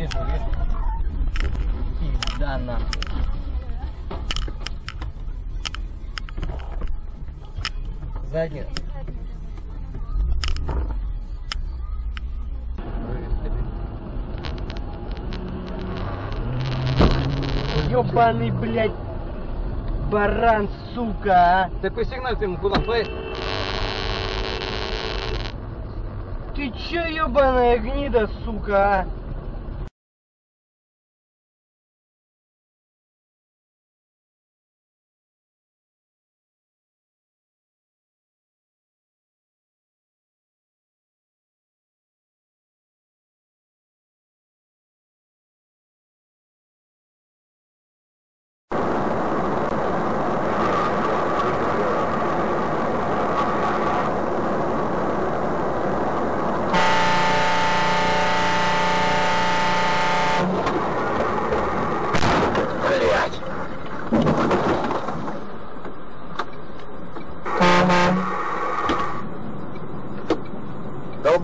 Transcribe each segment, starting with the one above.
Вижу, вижу. Пизда нахуй. Задний. Ёбаный, блядь, баран, сука, а! Ты посигнальте ему куда, твои? Ты чё, ёбаная гнида, сука, а?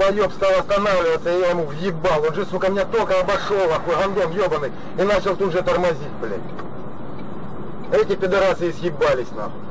Долбоеб стал останавливаться, и я ему въебал. Он же, сука, меня только обошел, охуй, гандон ебаный, и начал тут же тормозить, блядь. Эти пидорасы и съебались, нахуй.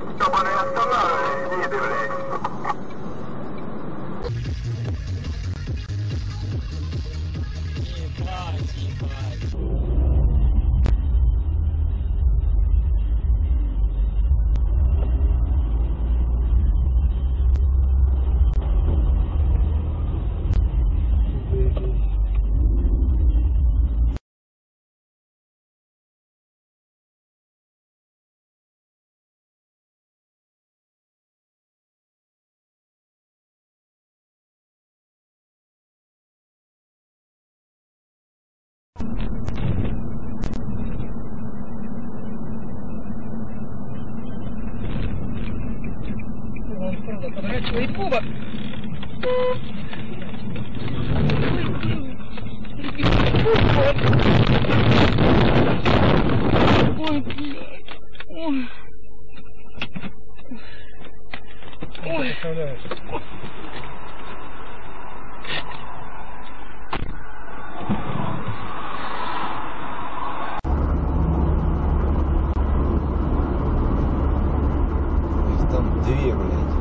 Поворачивай кубок. Ой, блядь. Ой. Ой. Их там две, блядь.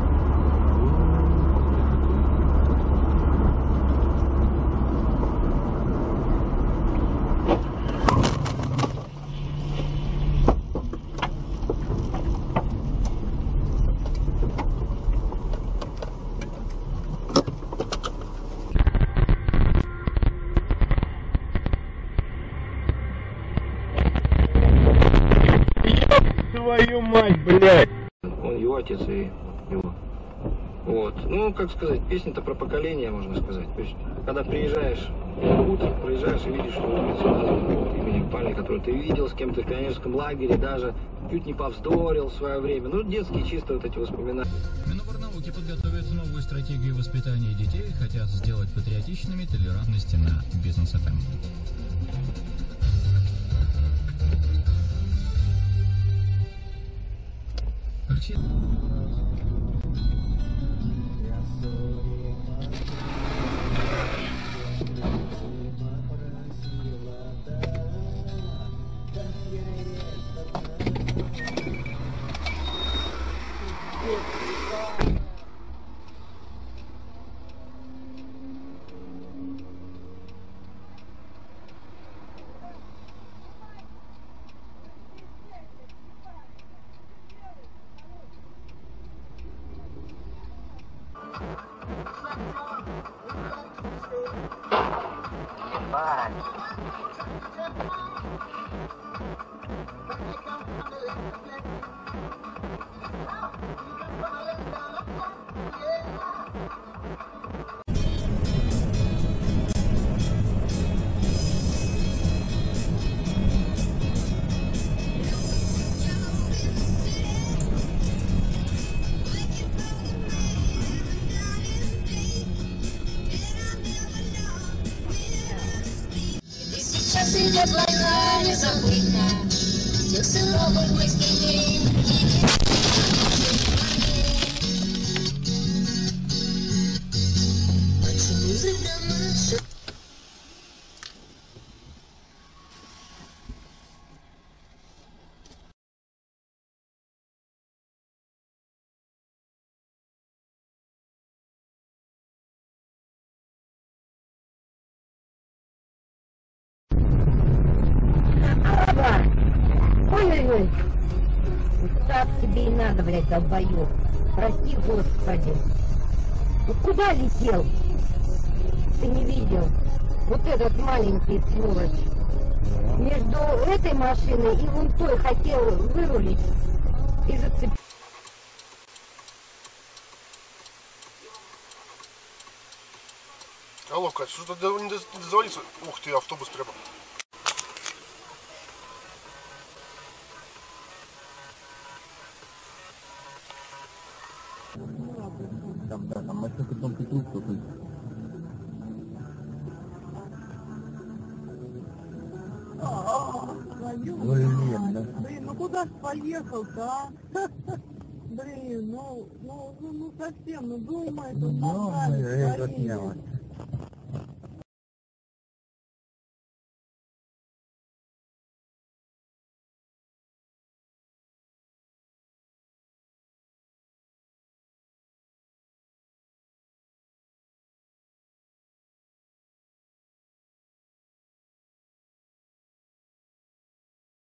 Твою мать, блядь! Он его отец и его. Вот. Ну, как сказать, песня-то про поколение, можно сказать. То есть, когда приезжаешь утром, приезжаешь и видишь, что улицу названа именем парня, который ты видел с кем-то в пионерском лагере, даже чуть не повздорил в свое время. Ну, детские чисто вот эти воспоминания. Миноборнауки подготовят новую стратегию воспитания детей, хотят сделать патриотичными толерантности на бизнес noite. Включи. Сейчас идет война незабытная, Тех суровых мы скинем. Почему за Так тебе и надо, блядь, долбоёб. Прости, Господи. Ну куда летел? Ты не видел? Вот этот маленький сволочь. Между этой машиной и вон той хотел вырулить и зацепил. Алло, Кать, что-то не дозвониться? Ух ты, автобус прямо. Там, да, там машина потом трубку. Блин, да. Блин, ну куда ж поехал-то, а? Блин, ну, ну, ну, ну совсем, ну думай, тут Ну, нормально это творение. мелочь.